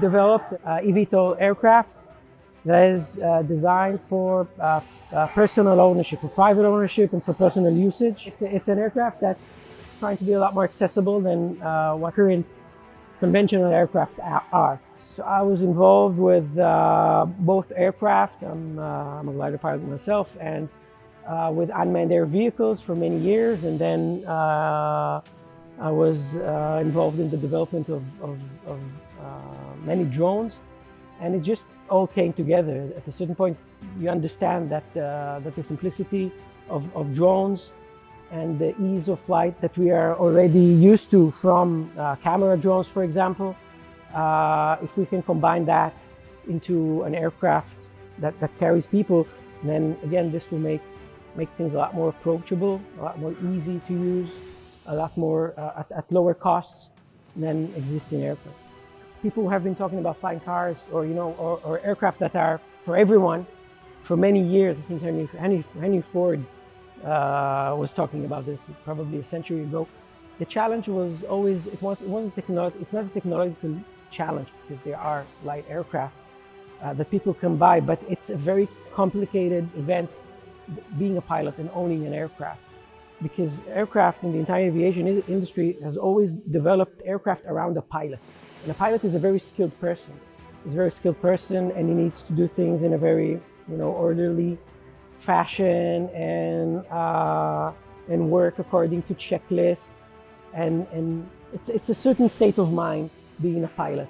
developed uh, eVTOL aircraft that is uh, designed for uh, uh, personal ownership, for private ownership and for personal usage. It's, it's, an aircraft that's trying to be a lot more accessible than uh, what current conventional aircraft are. So I was involved with uh, both aircraft, I'm, uh, I'm, a glider pilot myself, and with unmanned air vehicles for many years, and then I was involved in the development of, of, of many drones and it just all came together. At a certain point, you understand that, uh, that the simplicity of, of drones and the ease of flight that we are already used to from uh, camera drones, for example, uh, if we can combine that into an aircraft that, that carries people, then again, this will make, make things a lot more approachable, a lot more easy to use, a lot more uh, at, at lower costs than existing aircraft people who have been talking about flying cars or, you know, or, or aircraft that are for everyone for many years. I think Henry, Henry, Henry Ford uh, was talking about this probably a century ago. The challenge was always, it, was, it wasn't technology, it's not a technological challenge because there are light aircraft uh, that people can buy, but it's a very complicated event being a pilot and owning an aircraft because aircraft in the entire aviation industry has always developed aircraft around a pilot. And a pilot is a very skilled person. He's a very skilled person and he needs to do things in a very, you know, orderly fashion and, uh, and work according to checklists. And, and it's, it's a certain state of mind being a pilot.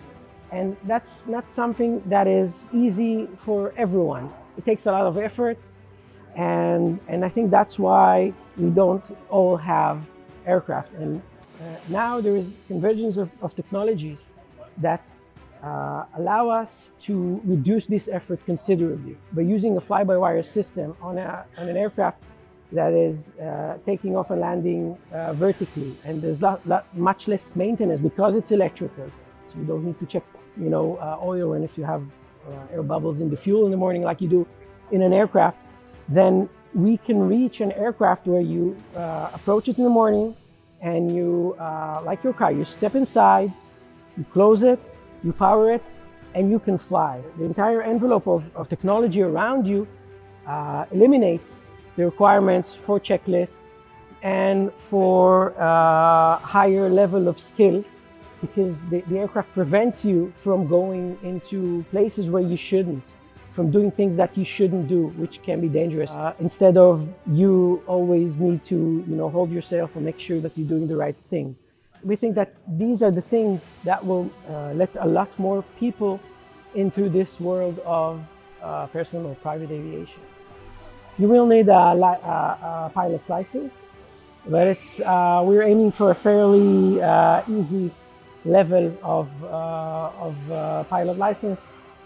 And that's not something that is easy for everyone. It takes a lot of effort. And, and I think that's why we don't all have aircraft. And uh, now there is convergence of, of technologies that uh, allow us to reduce this effort considerably by using a fly-by-wire system on, a, on an aircraft that is uh, taking off and landing uh, vertically. And there's lot, lot, much less maintenance because it's electrical. So you don't need to check you know uh, oil. And if you have uh, air bubbles in the fuel in the morning like you do in an aircraft then we can reach an aircraft where you uh, approach it in the morning and you like your car you step inside you close it, you power it, and you can fly. The entire envelope of, of technology around you uh, eliminates the requirements for checklists and for uh, higher level of skill because the, the, aircraft prevents you from going into places where you shouldn't, from doing things that you shouldn't do, which can be dangerous. Uh, instead of you always need to, you know, hold yourself and make sure that you're doing the right thing we think that these are the things that will uh, let a lot more people into this world of uh, personal private aviation. You will need a, a, a pilot license, but it's, uh, we're aiming for a fairly uh, easy level of, uh, of uh, pilot license,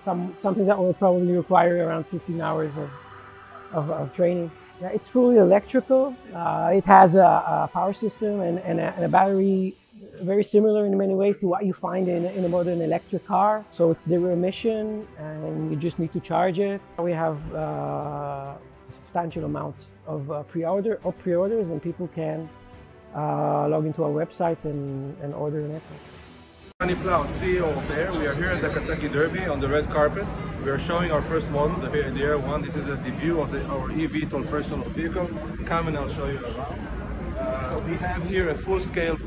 some, something that will probably require around 15 hours of, of, of training. Yeah, it's fully electrical. Uh, it has a, a, power system and, and, a, and, a, battery very similar in many ways to what you find in, in a modern electric car. So it's zero emission and you just need to charge it. We have uh, a substantial amount of uh, pre-order or pre-orders and people can uh, log into our website and, and order an aircraft. Rani Plaut, CEO of Air. We are here at the Kentucky Derby on the red carpet. We are showing our first model, the, the Air One. This is the debut of the, our eVTOL personal vehicle. Come and I'll show you around. Uh, we have here a full-scale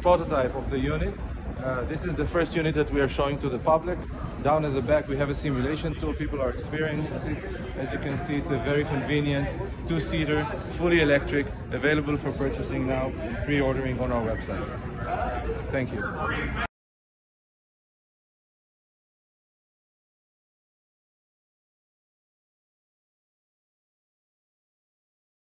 prototype of the unit. Uh, this is the first unit that we are showing to the public. Down at the back we have a simulation tool. People are experiencing. As you can see, it's a very convenient two-seater, fully electric, available for purchasing now, pre-ordering on our website. Thank you.